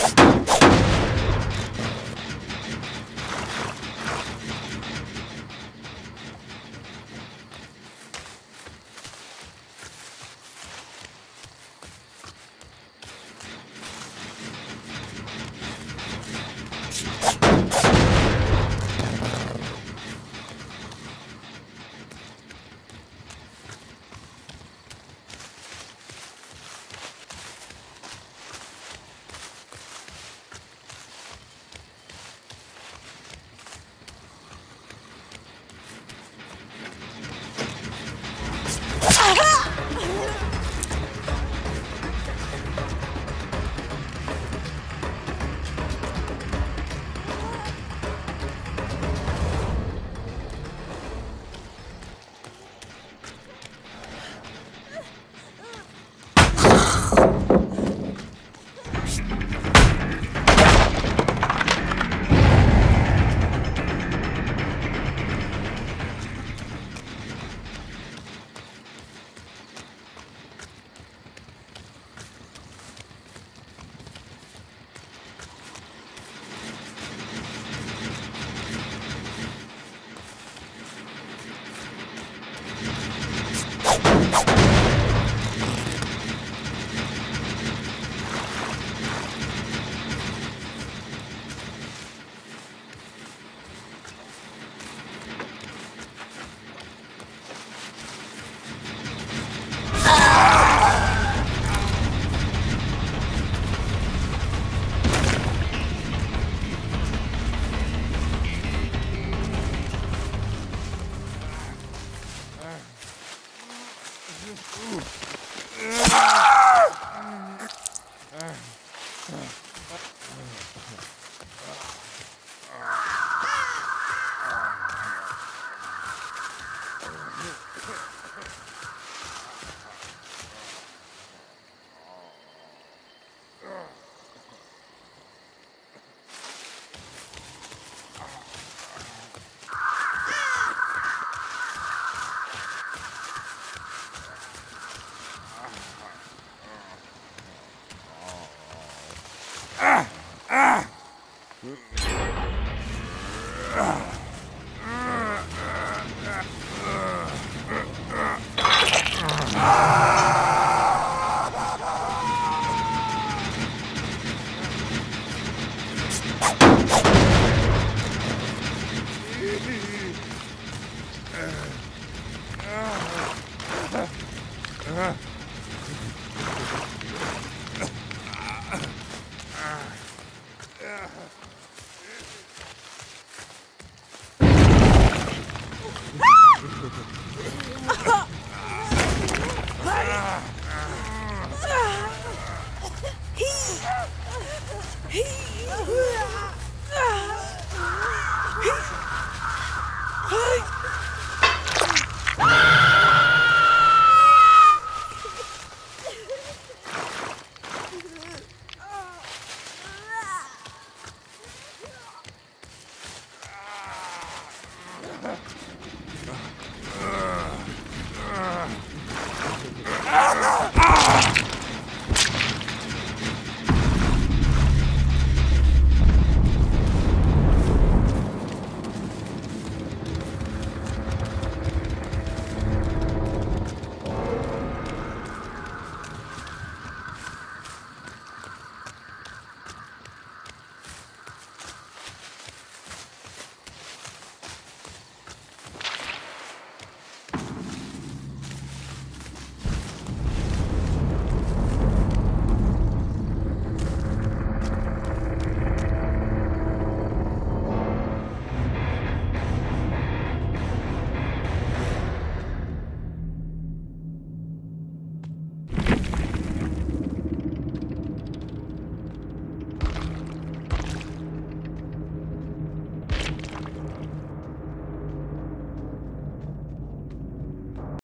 you. Ugh. Huh?